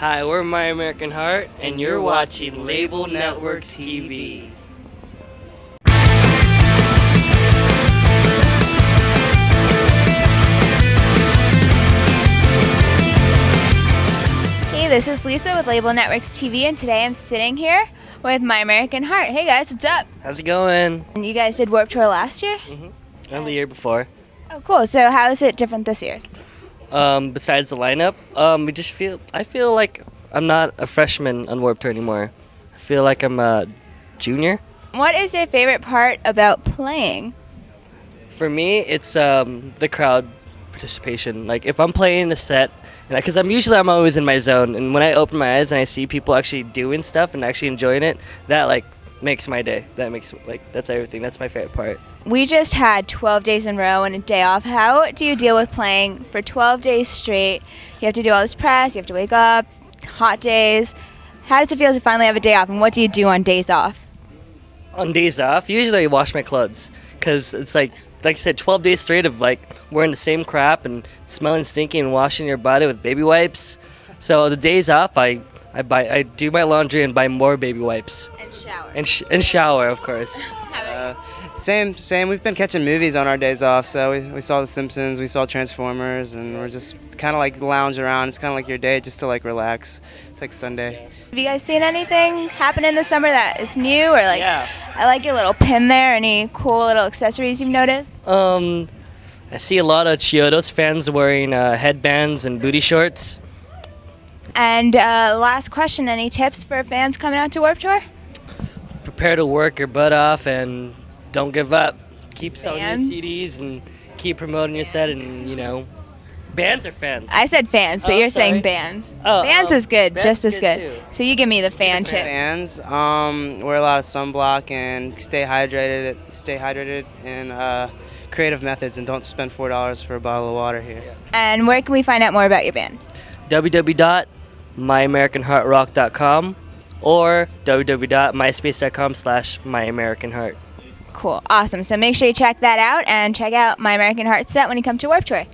Hi, we're My American Heart, and you're watching Label Network TV. Hey, this is Lisa with Label Networks TV, and today I'm sitting here with My American Heart. Hey guys, what's up? How's it going? And you guys did Warped Tour last year? Mhm. And the year before. Oh, cool. So how is it different this year? Um, besides the lineup, um, we just feel. I feel like I'm not a freshman on Warped Tour anymore. I feel like I'm a junior. What is your favorite part about playing? For me, it's um, the crowd participation. Like if I'm playing a set, and because I'm usually I'm always in my zone, and when I open my eyes and I see people actually doing stuff and actually enjoying it, that like makes my day. That makes like that's everything. That's my favorite part. We just had 12 days in a row and a day off. How do you deal with playing for 12 days straight? You have to do all this press, you have to wake up, hot days. How does it feel to finally have a day off, and what do you do on days off? On days off, usually I wash my clothes because it's like like I said, 12 days straight of like wearing the same crap and smelling stinky and washing your body with baby wipes. So the days off, I I buy I do my laundry and buy more baby wipes And shower. and sh- and shower, of course. Uh, same, same. We've been catching movies on our days off. So we, we saw The Simpsons, we saw Transformers, and we're just kind of like lounge around. It's kind of like your day just to like relax. It's like Sunday. Have you guys seen anything happen in the summer that is new or like? Yeah. I like your little pin there. Any cool little accessories you've noticed? Um, I see a lot of Chiodos fans wearing uh, headbands and booty shorts. And uh, last question: Any tips for fans coming out to Warped Tour? Prepare to work your butt off and don't give up. Keep selling Fans? your CDs and keep promoting your set and you know, bands are fans. I said fans, but Oh, you're saying bands. Oh, bands oh, is good, bands just as good good. So you give me the fan tip. Fans, um, wear a lot of sunblock and stay hydrated. Stay hydrated and uh, creative methods, and don't spend four dollars for a bottle of water here. And where can we find out more about your band? www.myamericanheartrock.com or www.myspace.com slash myamericanheart. Cool, awesome. So make sure you check that out and check out My American Heart set when you come to Warped Tour.